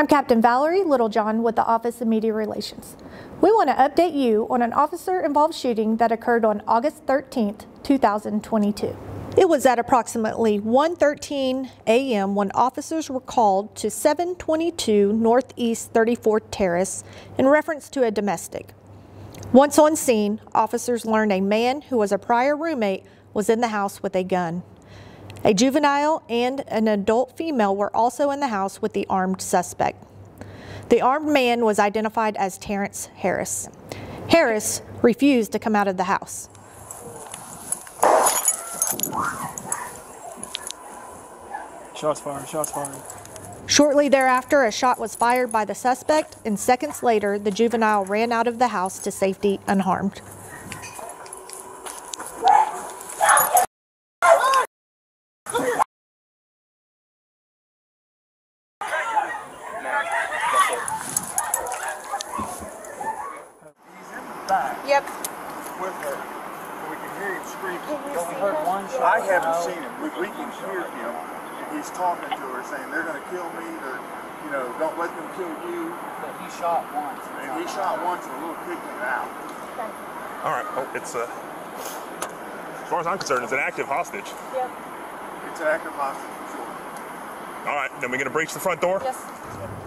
I'm Captain Valerie Littlejohn with the Office of Media Relations. We want to update you on an officer-involved shooting that occurred on August 13, 2022. It was at approximately 1.13 a.m. when officers were called to 722 Northeast 34th Terrace in reference to a domestic. Once on scene, officers learned a man who was a prior roommate was in the house with a gun. A juvenile and an adult female were also in the house with the armed suspect. The armed man was identified as Terrance Harris. Harris refused to come out of the house. Shots fired, shots fired. Shortly thereafter, a shot was fired by the suspect, and seconds later, the juvenile ran out of the house to safety unharmed. Yep. with her. We can hear him screaming. We heard one shot. I haven't seen him. We, we can hear him. He's talking to her saying, they're going to kill me. They're, you know, don't let them kill you. But he shot once. And he shot once and a little kicked him out. All right. Oh, it's uh, as far as I'm concerned, it's an active hostage. Yep. It's an active hostage for sure. All right. Then we're gonna breach the front door. Yes.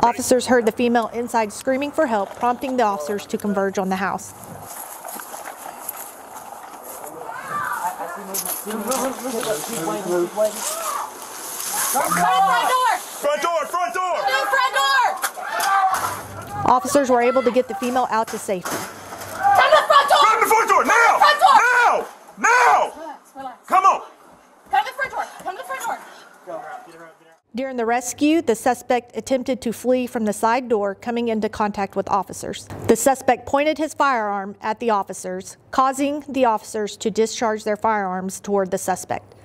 Officers heard the female inside screaming for help, prompting the officers to converge on the house. Front door. Front door. Officers were able to get the female out to safety. Grab the front door now. Front door. Now. Now. Relax. Come on. Come to the front door. Come to the front door. During the rescue, the suspect attempted to flee from the side door, coming into contact with officers. The suspect pointed his firearm at the officers, causing the officers to discharge their firearms toward the suspect.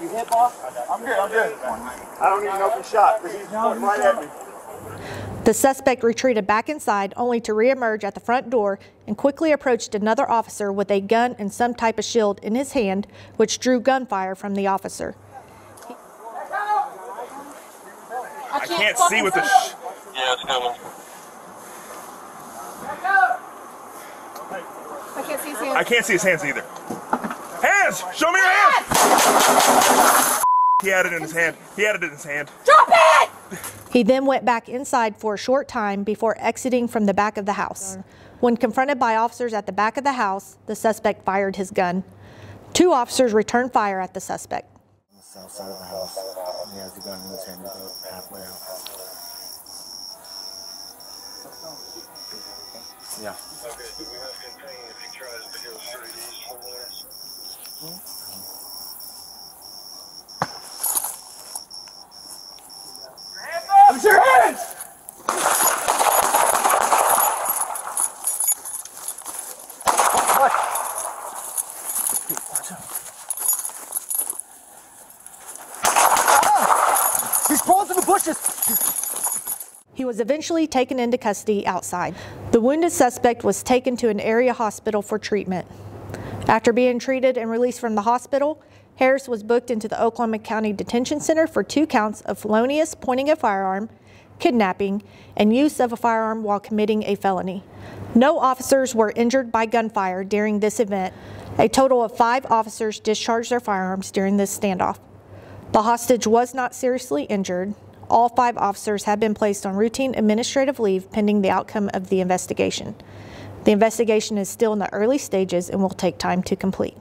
You hit, boss? I'm good. I'm good. I don't shot because he's right at me. The suspect retreated back inside only to reemerge at the front door and quickly approached another officer with a gun and some type of shield in his hand, which drew gunfire from the officer. I can't see with the. Sh- Yeah, it's coming. I can't see his hands. I can't see his hands either. Hands. Show me your hands. He had it in his hand. He had it in his hand. Drop it! He then went back inside for a short time before exiting from the back of the house. When confronted by officers at the back of the house, the suspect fired his gun. Two officers returned fire at the suspect. the south side of the house. He hand about halfway out. Yeah. Put your hands! He's crawling the bushes. He was eventually taken into custody outside. The wounded suspect was taken to an area hospital for treatment. After being treated and released from the hospital, Harris was booked into the Oklahoma County Detention Center for two counts of felonious pointing a firearm, kidnapping, and use of a firearm while committing a felony. No officers were injured by gunfire during this event. A total of five officers discharged their firearms during this standoff. The hostage was not seriously injured. All five officers have been placed on routine administrative leave pending the outcome of the investigation. The investigation is still in the early stages and will take time to complete.